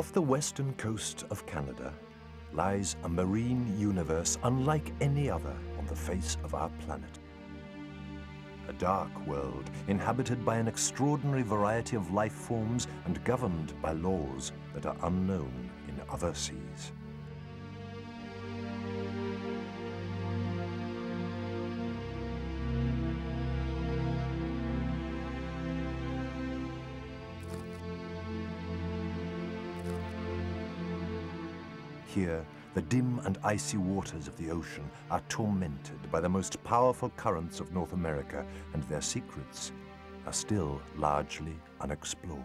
Off the western coast of Canada lies a marine universe unlike any other on the face of our planet. A dark world inhabited by an extraordinary variety of life forms and governed by laws that are unknown in other seas. Here, the dim and icy waters of the ocean are tormented by the most powerful currents of North America, and their secrets are still largely unexplored.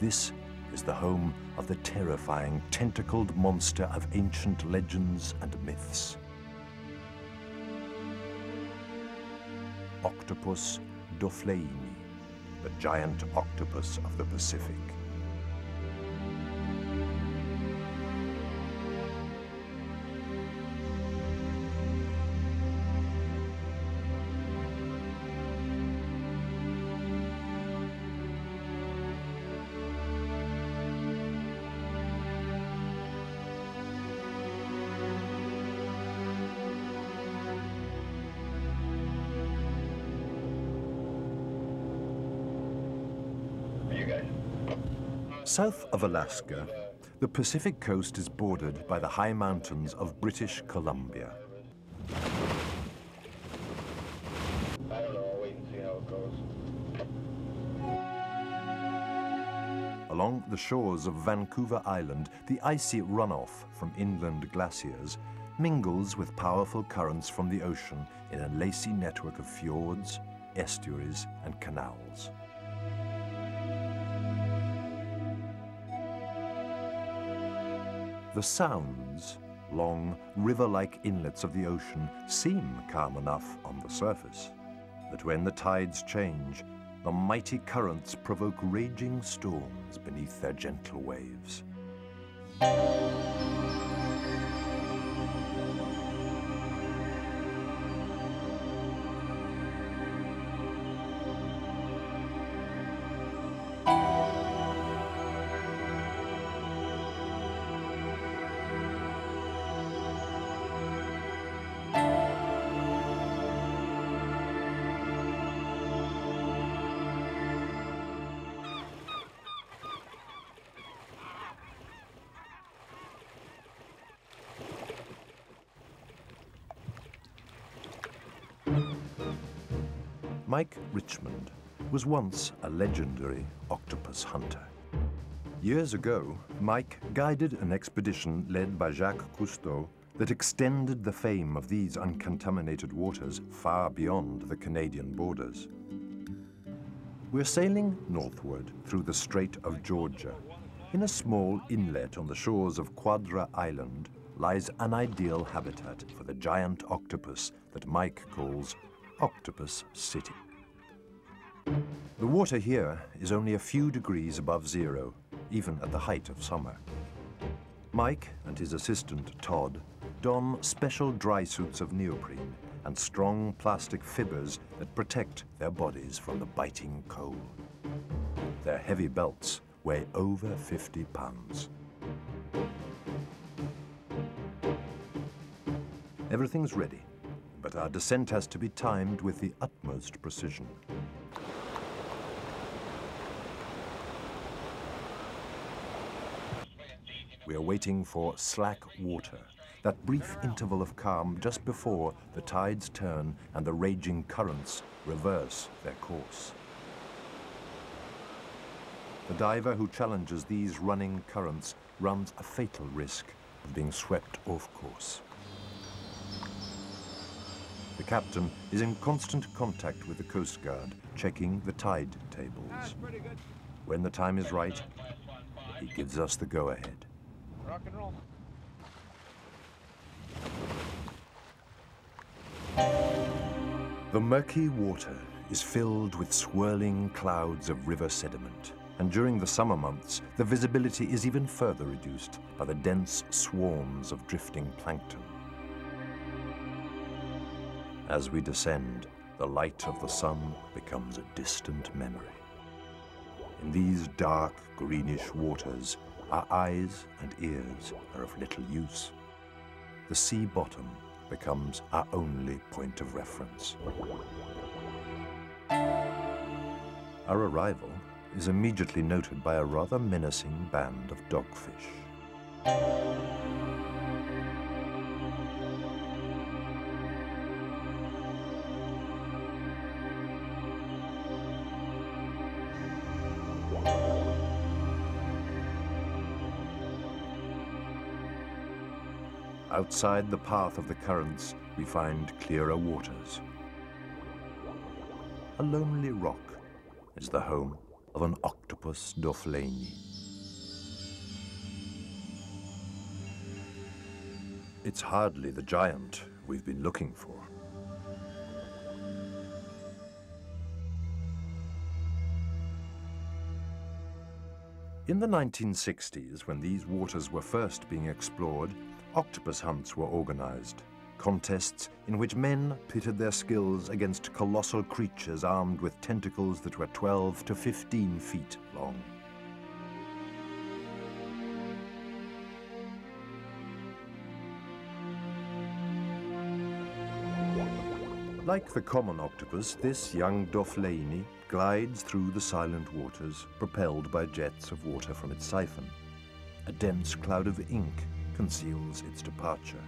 This is the home of the terrifying tentacled monster of ancient legends and myths. Octopus dofleini, the giant octopus of the Pacific. South of Alaska, the Pacific coast is bordered by the high mountains of British Columbia. I don't know. I'll wait and see how it goes. Along the shores of Vancouver Island, the icy runoff from inland glaciers mingles with powerful currents from the ocean in a lacy network of fjords, estuaries, and canals. The sounds, long river-like inlets of the ocean, seem calm enough on the surface. But when the tides change, the mighty currents provoke raging storms beneath their gentle waves. Mike Richmond was once a legendary octopus hunter. Years ago, Mike guided an expedition led by Jacques Cousteau that extended the fame of these uncontaminated waters far beyond the Canadian borders. We're sailing northward through the Strait of Georgia. In a small inlet on the shores of Quadra Island lies an ideal habitat for the giant octopus that Mike calls Octopus City. The water here is only a few degrees above zero, even at the height of summer. Mike and his assistant, Todd, don special dry suits of neoprene and strong plastic fibers that protect their bodies from the biting cold. Their heavy belts weigh over 50 pounds. Everything's ready, but our descent has to be timed with the utmost precision. We are waiting for slack water, that brief interval of calm just before the tides turn and the raging currents reverse their course. The diver who challenges these running currents runs a fatal risk of being swept off course. The captain is in constant contact with the Coast Guard, checking the tide tables. When the time is right, he gives us the go-ahead. Rock and roll. The murky water is filled with swirling clouds of river sediment, and during the summer months, the visibility is even further reduced by the dense swarms of drifting plankton. As we descend, the light of the sun becomes a distant memory. In these dark, greenish waters, our eyes and ears are of little use. The sea bottom becomes our only point of reference. Our arrival is immediately noted by a rather menacing band of dogfish. Outside the path of the currents, we find clearer waters. A lonely rock is the home of an octopus dofleini. It's hardly the giant we've been looking for. In the 1960s, when these waters were first being explored, octopus hunts were organized. Contests in which men pitted their skills against colossal creatures armed with tentacles that were 12 to 15 feet long. Like the common octopus, this young Dofleini glides through the silent waters, propelled by jets of water from its siphon. A dense cloud of ink conceals its departure.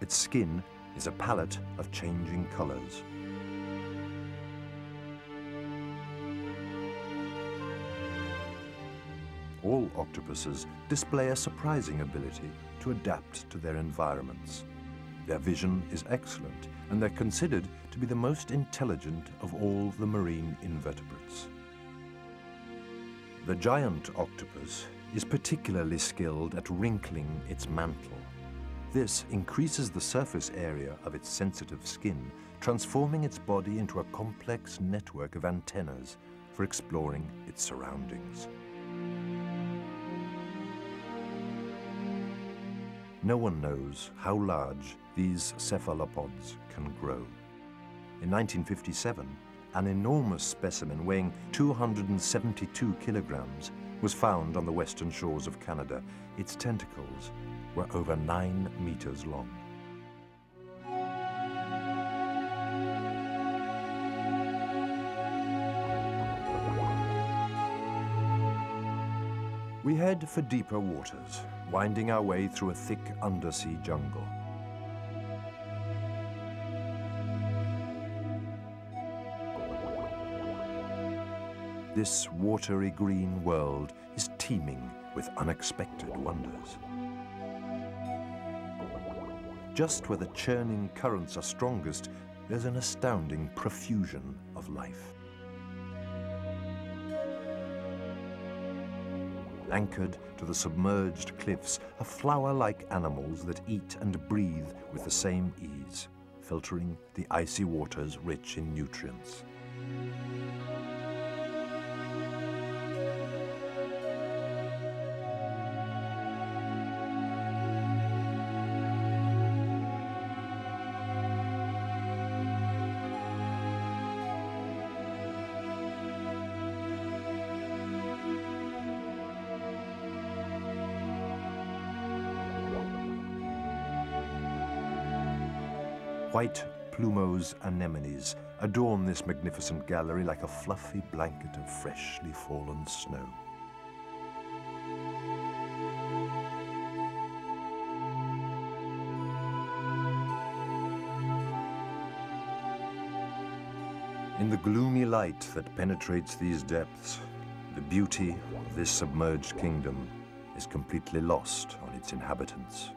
Its skin is a palette of changing colors. All octopuses display a surprising ability to adapt to their environments. Their vision is excellent, and they're considered to be the most intelligent of all the marine invertebrates. The giant octopus is particularly skilled at wrinkling its mantle. This increases the surface area of its sensitive skin, transforming its body into a complex network of antennas for exploring its surroundings. No one knows how large these cephalopods can grow. In 1957, an enormous specimen weighing 272 kilograms was found on the western shores of Canada. Its tentacles were over nine meters long. We head for deeper waters, winding our way through a thick undersea jungle. This watery green world is teeming with unexpected wonders. Just where the churning currents are strongest, there's an astounding profusion of life. Anchored to the submerged cliffs are flower-like animals that eat and breathe with the same ease, filtering the icy waters rich in nutrients. White plumose anemones adorn this magnificent gallery like a fluffy blanket of freshly fallen snow. In the gloomy light that penetrates these depths, the beauty of this submerged kingdom is completely lost on its inhabitants.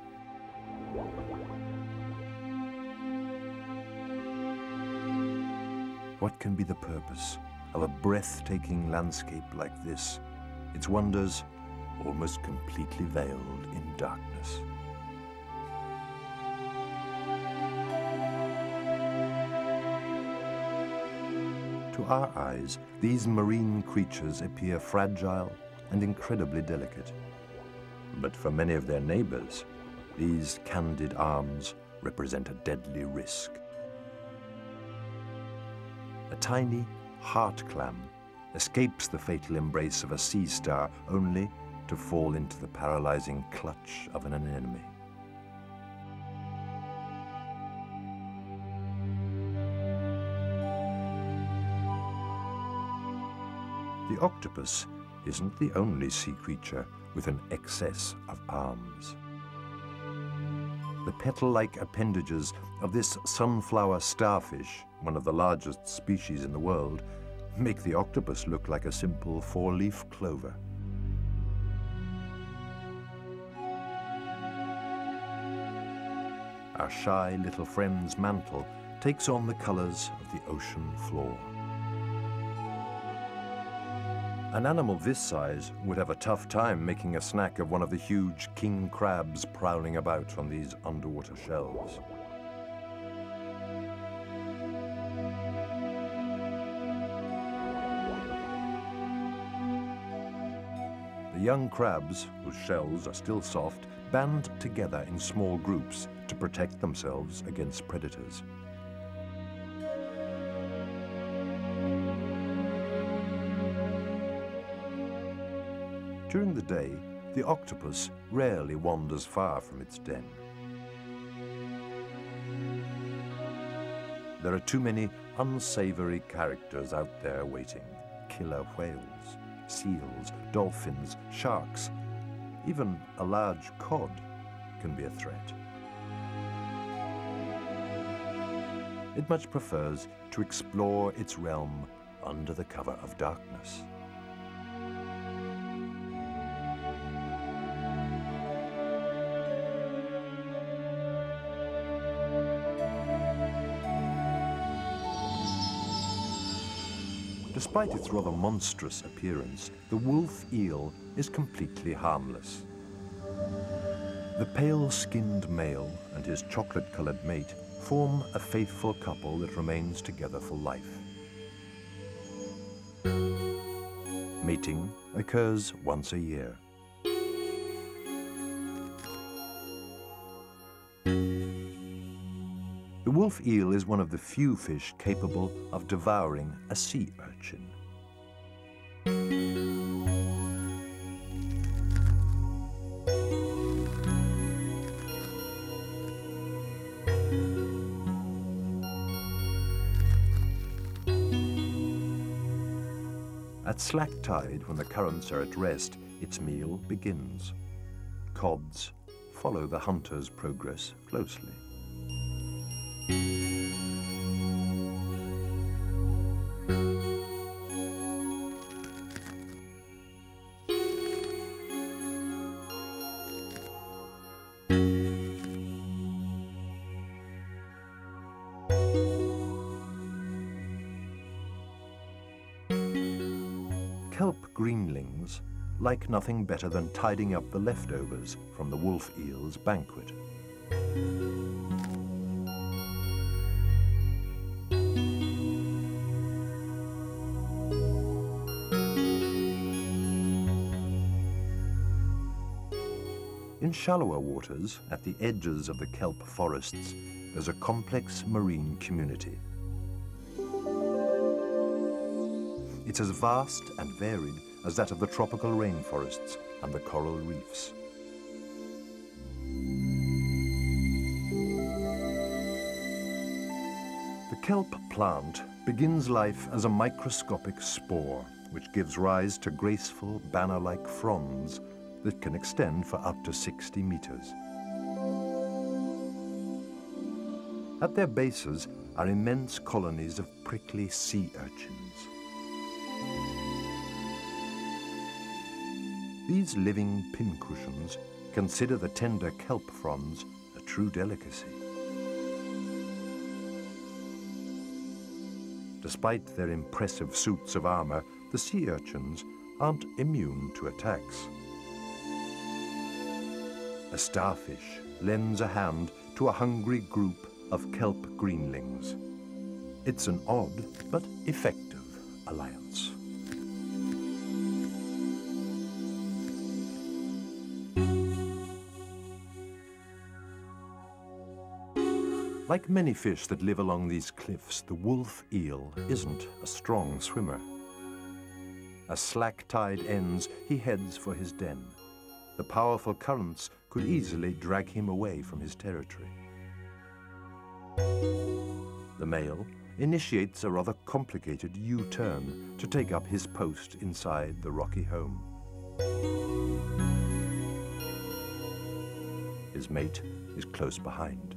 What can be the purpose of a breathtaking landscape like this, its wonders almost completely veiled in darkness? To our eyes, these marine creatures appear fragile and incredibly delicate. But for many of their neighbors, these candid arms represent a deadly risk. Tiny heart clam escapes the fatal embrace of a sea star only to fall into the paralyzing clutch of an anemone. The octopus isn't the only sea creature with an excess of arms. The petal-like appendages of this sunflower starfish, one of the largest species in the world, make the octopus look like a simple four-leaf clover. Our shy little friend's mantle takes on the colors of the ocean floor. An animal this size would have a tough time making a snack of one of the huge king crabs prowling about on these underwater shelves. The young crabs, whose shells are still soft, band together in small groups to protect themselves against predators. During the day, the octopus rarely wanders far from its den. There are too many unsavory characters out there waiting. Killer whales, seals, dolphins, sharks, even a large cod can be a threat. It much prefers to explore its realm under the cover of darkness. Despite its rather monstrous appearance, the wolf eel is completely harmless. The pale-skinned male and his chocolate-colored mate form a faithful couple that remains together for life. Mating occurs once a year. The wolf eel is one of the few fish capable of devouring a sea At slack tide, when the currents are at rest, its meal begins. Cods follow the hunter's progress closely. Like nothing better than tidying up the leftovers from the wolf eel's banquet. In shallower waters, at the edges of the kelp forests, there's a complex marine community. It's as vast and varied as that of the tropical rainforests and the coral reefs. The kelp plant begins life as a microscopic spore, which gives rise to graceful banner-like fronds that can extend for up to 60 meters. At their bases are immense colonies of prickly sea urchins. These living pincushions consider the tender kelp fronds a true delicacy. Despite their impressive suits of armor, the sea urchins aren't immune to attacks. A starfish lends a hand to a hungry group of kelp greenlings. It's an odd but effective alliance. Like many fish that live along these cliffs, the wolf eel isn't a strong swimmer. As slack tide ends, he heads for his den. The powerful currents could easily drag him away from his territory. The male initiates a rather complicated U-turn to take up his post inside the rocky home. His mate is close behind.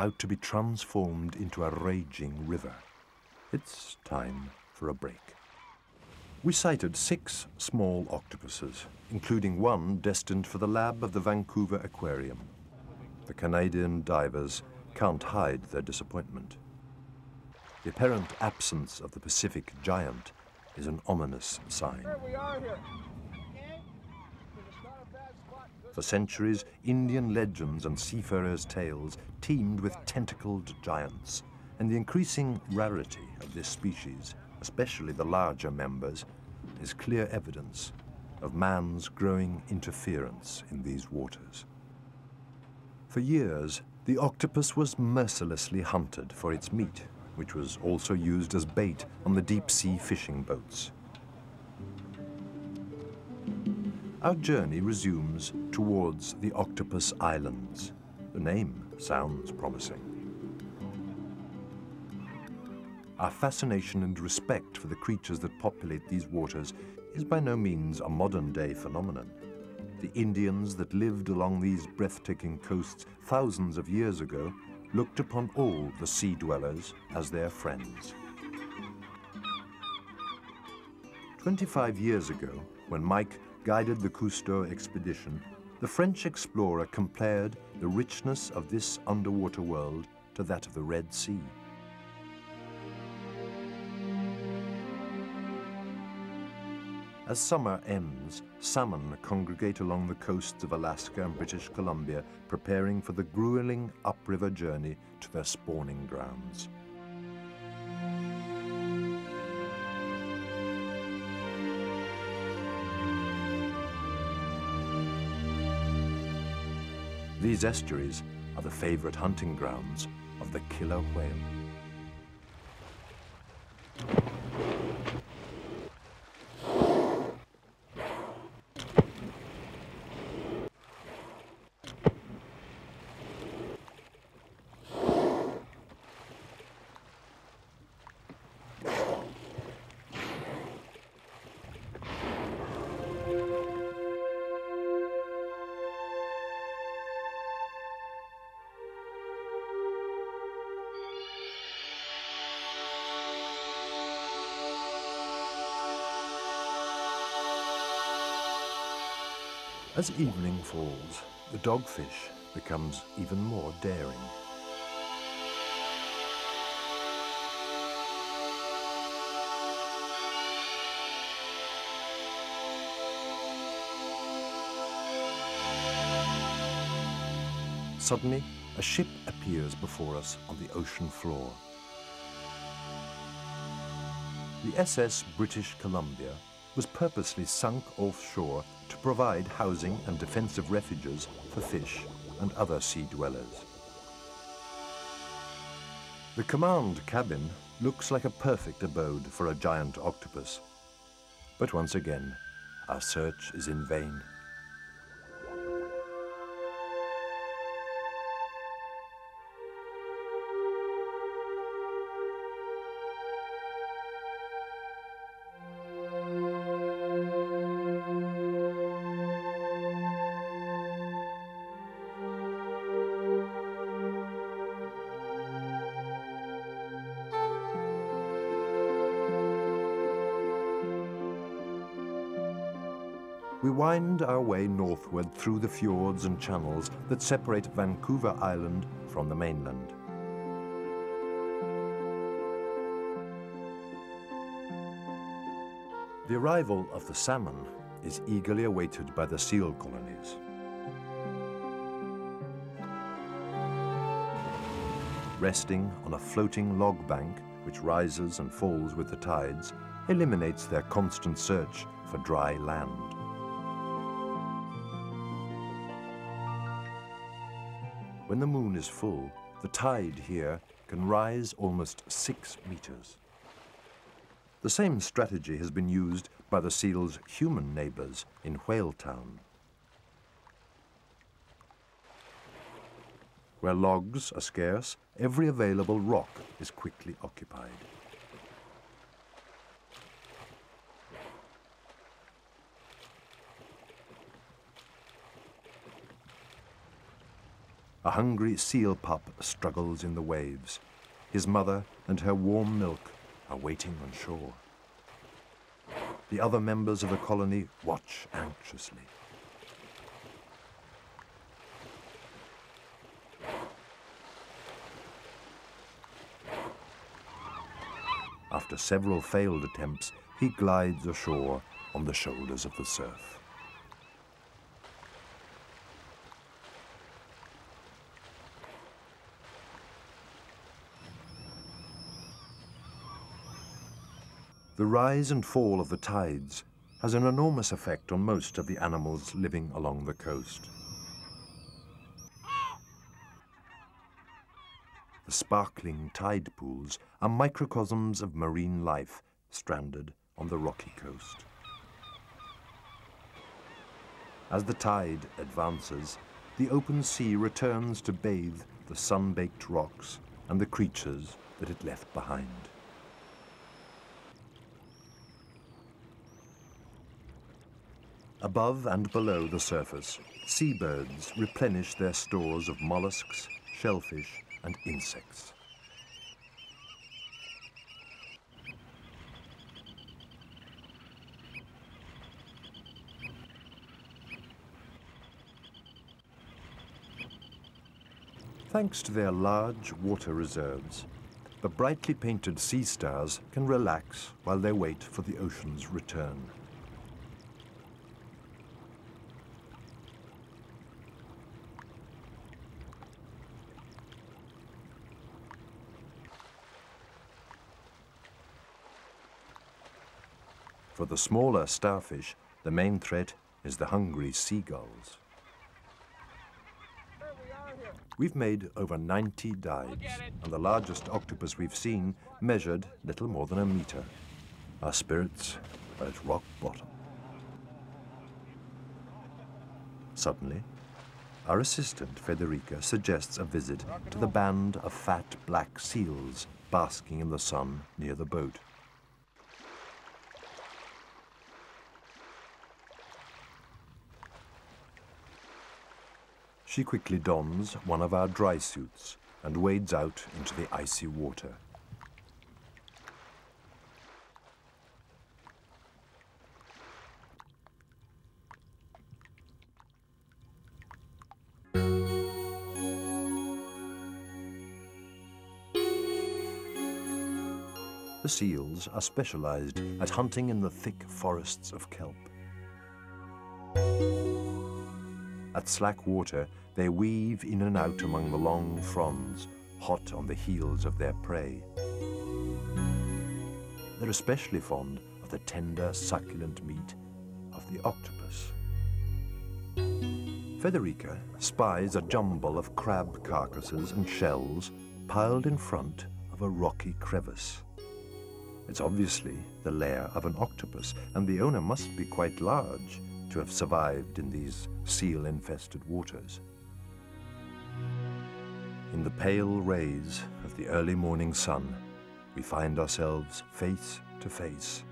About to be transformed into a raging river. It's time for a break. We sighted six small octopuses, including one destined for the lab of the Vancouver Aquarium. The Canadian divers can't hide their disappointment. The apparent absence of the Pacific giant is an ominous sign. we are here. For centuries, Indian legends and seafarers' tales teemed with tentacled giants, and the increasing rarity of this species, especially the larger members, is clear evidence of man's growing interference in these waters. For years, the octopus was mercilessly hunted for its meat, which was also used as bait on the deep sea fishing boats. Our journey resumes towards the Octopus Islands. The name sounds promising. Our fascination and respect for the creatures that populate these waters is by no means a modern day phenomenon. The Indians that lived along these breathtaking coasts thousands of years ago looked upon all the sea dwellers as their friends. 25 years ago, when Mike guided the Cousteau expedition, the French explorer compared the richness of this underwater world to that of the Red Sea. As summer ends, salmon congregate along the coasts of Alaska and British Columbia, preparing for the grueling upriver journey to their spawning grounds. These estuaries are the favorite hunting grounds of the killer whale. As evening falls, the dogfish becomes even more daring. Suddenly, a ship appears before us on the ocean floor. The SS British Columbia was purposely sunk offshore to provide housing and defensive refuges for fish and other sea dwellers. The command cabin looks like a perfect abode for a giant octopus. But once again, our search is in vain. We wind our way northward through the fjords and channels that separate Vancouver Island from the mainland. The arrival of the salmon is eagerly awaited by the seal colonies. Resting on a floating log bank, which rises and falls with the tides, eliminates their constant search for dry land. When the moon is full, the tide here can rise almost six meters. The same strategy has been used by the seal's human neighbors in Whaletown. Where logs are scarce, every available rock is quickly occupied. A hungry seal pup struggles in the waves. His mother and her warm milk are waiting on shore. The other members of the colony watch anxiously. After several failed attempts, he glides ashore on the shoulders of the surf. The rise and fall of the tides has an enormous effect on most of the animals living along the coast. The sparkling tide pools are microcosms of marine life stranded on the rocky coast. As the tide advances, the open sea returns to bathe the sun-baked rocks and the creatures that it left behind. Above and below the surface, seabirds replenish their stores of mollusks, shellfish, and insects. Thanks to their large water reserves, the brightly painted sea stars can relax while they wait for the ocean's return. For the smaller starfish, the main threat is the hungry seagulls. We've made over 90 dives, and the largest octopus we've seen measured little more than a meter. Our spirits are at rock bottom. Suddenly, our assistant, Federica, suggests a visit to the band of fat black seals basking in the sun near the boat. She quickly dons one of our dry suits and wades out into the icy water. The seals are specialized at hunting in the thick forests of kelp. At slack water, they weave in and out among the long fronds, hot on the heels of their prey. They're especially fond of the tender, succulent meat of the octopus. Federica spies a jumble of crab carcasses and shells piled in front of a rocky crevice. It's obviously the lair of an octopus, and the owner must be quite large to have survived in these seal-infested waters. In the pale rays of the early morning sun, we find ourselves face to face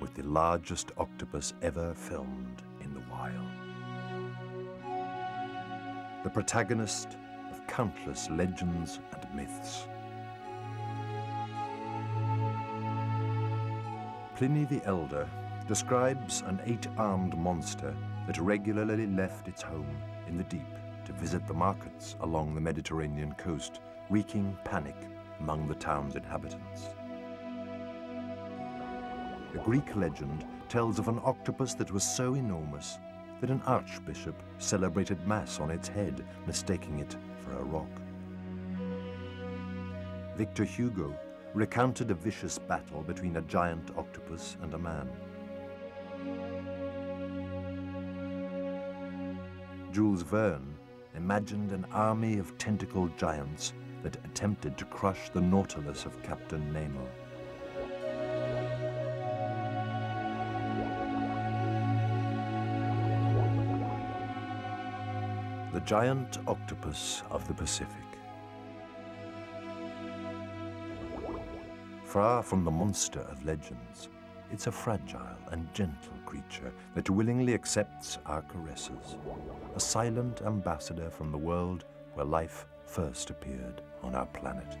with the largest octopus ever filmed in the wild. The protagonist of countless legends and myths. Pliny the Elder describes an eight-armed monster that regularly left its home in the deep to visit the markets along the Mediterranean coast, wreaking panic among the town's inhabitants. A Greek legend tells of an octopus that was so enormous that an archbishop celebrated Mass on its head, mistaking it for a rock. Victor Hugo recounted a vicious battle between a giant octopus and a man. Jules Verne imagined an army of tentacled giants that attempted to crush the Nautilus of Captain Nemo. The giant octopus of the Pacific. Far from the monster of legends, it's a fragile and gentle creature that willingly accepts our caresses, a silent ambassador from the world where life first appeared on our planet.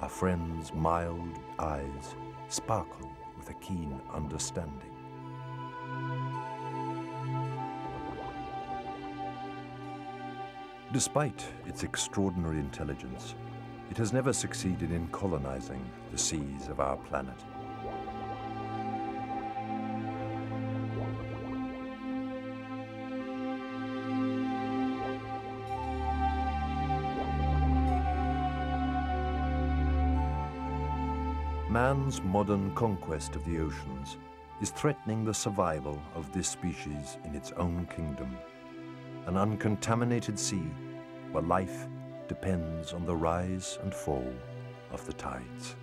Our friend's mild eyes sparkle with a keen understanding. Despite its extraordinary intelligence, it has never succeeded in colonizing the seas of our planet. Man's modern conquest of the oceans is threatening the survival of this species in its own kingdom, an uncontaminated sea where life depends on the rise and fall of the tides.